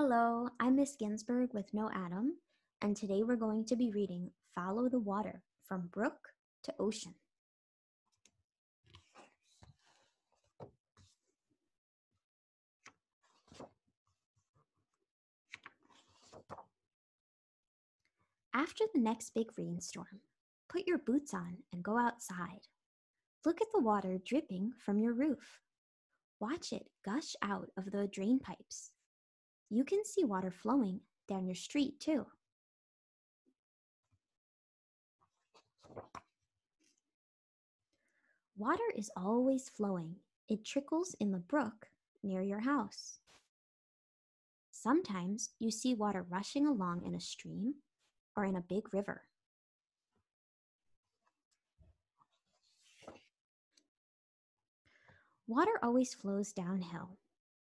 Hello, I'm Miss Ginsburg with KnowAtom, and today we're going to be reading Follow the Water from Brook to Ocean. After the next big rainstorm, put your boots on and go outside. Look at the water dripping from your roof. Watch it gush out of the drain pipes you can see water flowing down your street too. Water is always flowing. It trickles in the brook near your house. Sometimes you see water rushing along in a stream or in a big river. Water always flows downhill.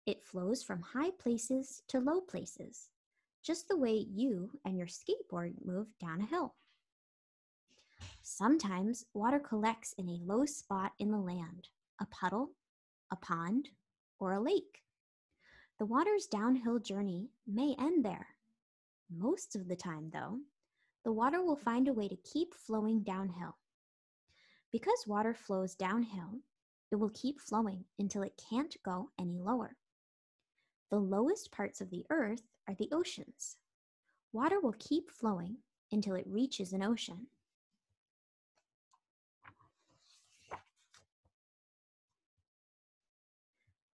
It flows from high places to low places, just the way you and your skateboard move down a hill. Sometimes water collects in a low spot in the land, a puddle, a pond, or a lake. The water's downhill journey may end there. Most of the time, though, the water will find a way to keep flowing downhill. Because water flows downhill, it will keep flowing until it can't go any lower. The lowest parts of the earth are the oceans. Water will keep flowing until it reaches an ocean.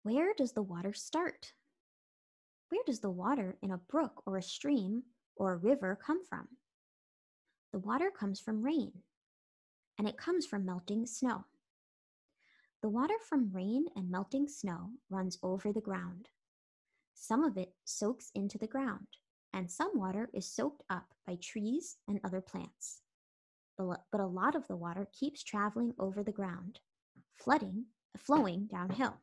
Where does the water start? Where does the water in a brook or a stream or a river come from? The water comes from rain, and it comes from melting snow. The water from rain and melting snow runs over the ground. Some of it soaks into the ground, and some water is soaked up by trees and other plants. But a lot of the water keeps traveling over the ground, flooding, flowing downhill.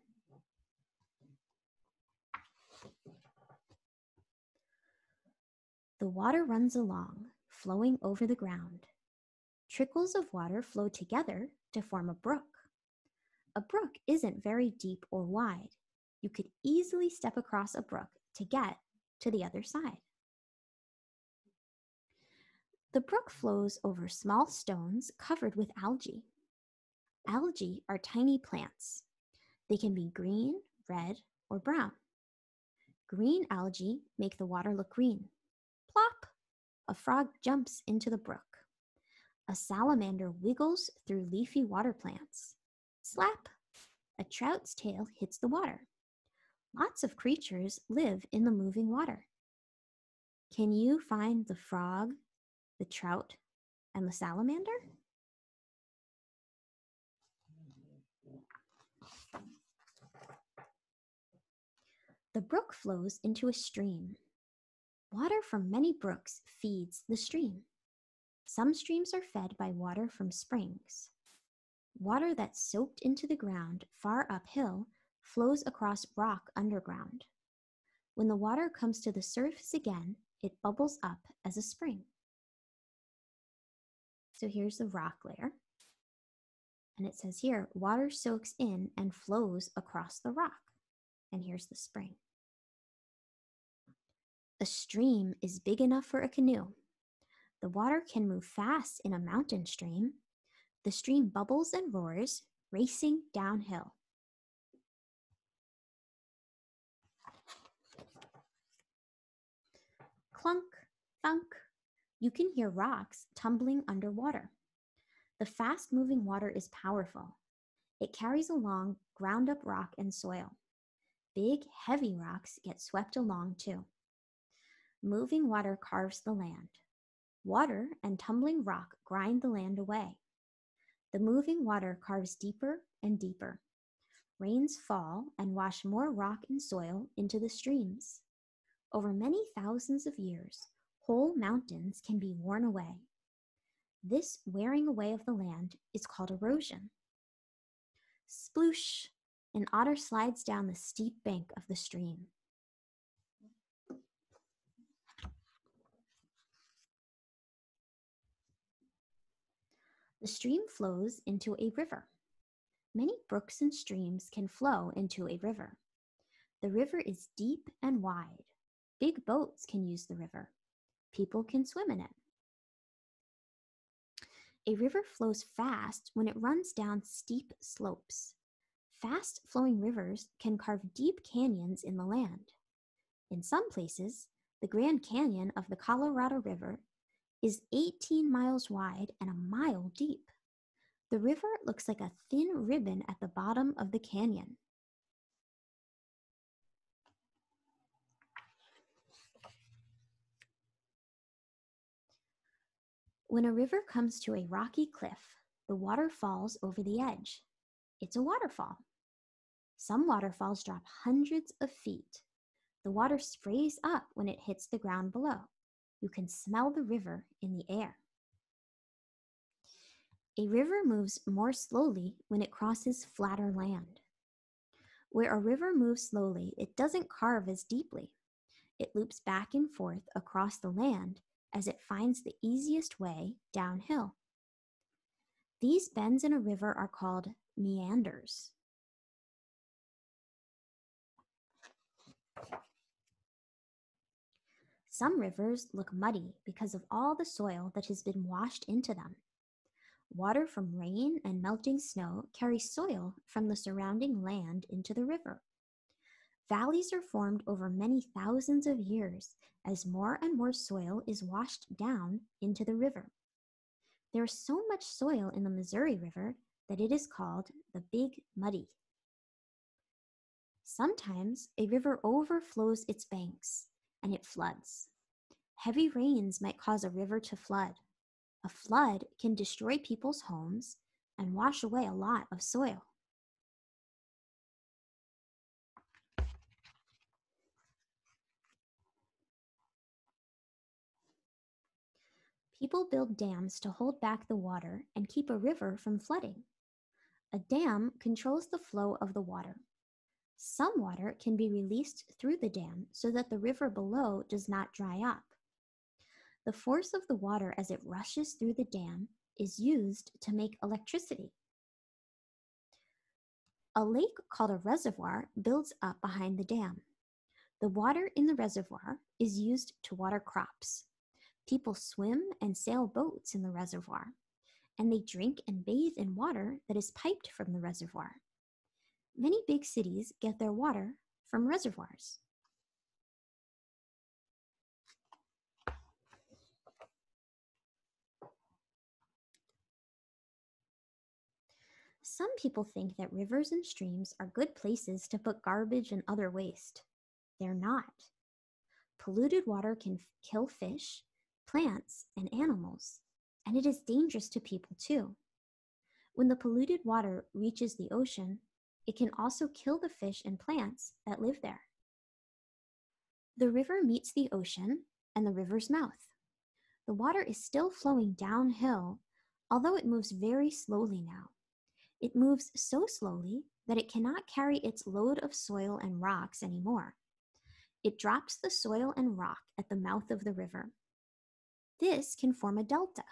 The water runs along, flowing over the ground. Trickles of water flow together to form a brook. A brook isn't very deep or wide, you could easily step across a brook to get to the other side. The brook flows over small stones covered with algae. Algae are tiny plants. They can be green, red, or brown. Green algae make the water look green. Plop! A frog jumps into the brook. A salamander wiggles through leafy water plants. Slap! A trout's tail hits the water. Lots of creatures live in the moving water. Can you find the frog, the trout, and the salamander? The brook flows into a stream. Water from many brooks feeds the stream. Some streams are fed by water from springs. Water that's soaked into the ground far uphill flows across rock underground. When the water comes to the surface again, it bubbles up as a spring. So here's the rock layer. And it says here, water soaks in and flows across the rock. And here's the spring. A stream is big enough for a canoe. The water can move fast in a mountain stream. The stream bubbles and roars, racing downhill. Clunk, thunk. You can hear rocks tumbling underwater. The fast moving water is powerful. It carries along ground up rock and soil. Big, heavy rocks get swept along too. Moving water carves the land. Water and tumbling rock grind the land away. The moving water carves deeper and deeper. Rains fall and wash more rock and soil into the streams. Over many thousands of years, whole mountains can be worn away. This wearing away of the land is called erosion. Sploosh! An otter slides down the steep bank of the stream. The stream flows into a river. Many brooks and streams can flow into a river. The river is deep and wide. Big boats can use the river. People can swim in it. A river flows fast when it runs down steep slopes. Fast flowing rivers can carve deep canyons in the land. In some places, the Grand Canyon of the Colorado River is 18 miles wide and a mile deep. The river looks like a thin ribbon at the bottom of the canyon. When a river comes to a rocky cliff, the water falls over the edge. It's a waterfall. Some waterfalls drop hundreds of feet. The water sprays up when it hits the ground below. You can smell the river in the air. A river moves more slowly when it crosses flatter land. Where a river moves slowly, it doesn't carve as deeply. It loops back and forth across the land as it finds the easiest way downhill. These bends in a river are called meanders. Some rivers look muddy because of all the soil that has been washed into them. Water from rain and melting snow carries soil from the surrounding land into the river. Valleys are formed over many thousands of years as more and more soil is washed down into the river. There is so much soil in the Missouri River that it is called the Big Muddy. Sometimes a river overflows its banks and it floods. Heavy rains might cause a river to flood. A flood can destroy people's homes and wash away a lot of soil. People build dams to hold back the water and keep a river from flooding. A dam controls the flow of the water. Some water can be released through the dam so that the river below does not dry up. The force of the water as it rushes through the dam is used to make electricity. A lake called a reservoir builds up behind the dam. The water in the reservoir is used to water crops. People swim and sail boats in the reservoir, and they drink and bathe in water that is piped from the reservoir. Many big cities get their water from reservoirs. Some people think that rivers and streams are good places to put garbage and other waste. They're not. Polluted water can kill fish, plants, and animals, and it is dangerous to people too. When the polluted water reaches the ocean, it can also kill the fish and plants that live there. The river meets the ocean and the river's mouth. The water is still flowing downhill, although it moves very slowly now. It moves so slowly that it cannot carry its load of soil and rocks anymore. It drops the soil and rock at the mouth of the river. This can form a delta.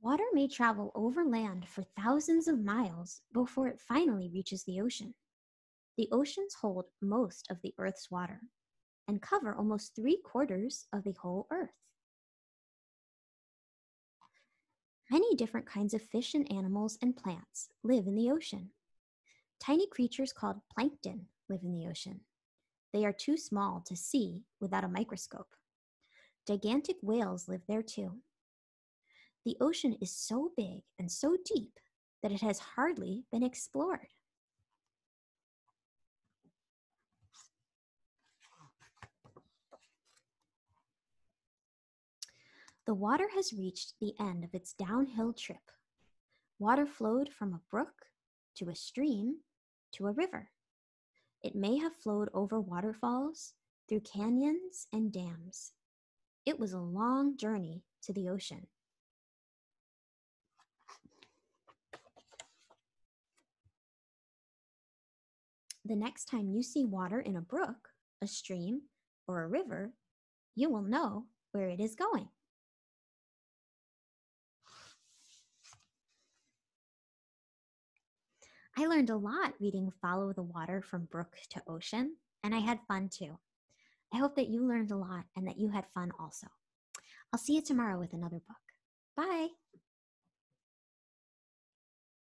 Water may travel over land for thousands of miles before it finally reaches the ocean. The oceans hold most of the Earth's water and cover almost three quarters of the whole Earth. Many different kinds of fish and animals and plants live in the ocean. Tiny creatures called plankton live in the ocean. They are too small to see without a microscope. Gigantic whales live there too. The ocean is so big and so deep that it has hardly been explored. The water has reached the end of its downhill trip. Water flowed from a brook to a stream to a river. It may have flowed over waterfalls, through canyons and dams. It was a long journey to the ocean. The next time you see water in a brook, a stream, or a river, you will know where it is going. I learned a lot reading Follow the Water from Brook to Ocean, and I had fun too. I hope that you learned a lot and that you had fun also. I'll see you tomorrow with another book. Bye.